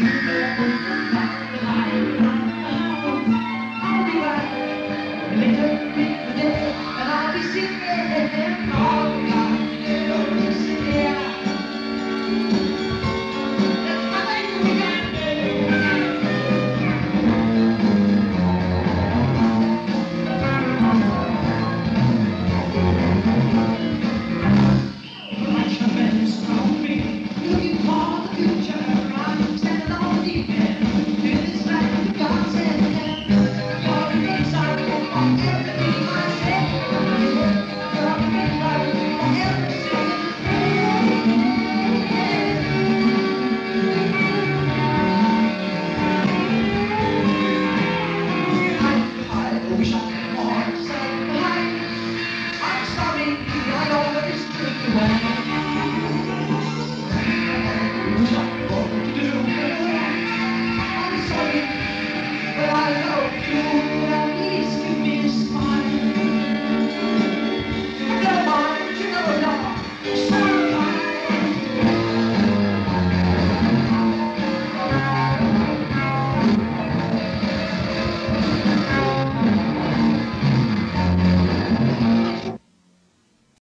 And they took me to you.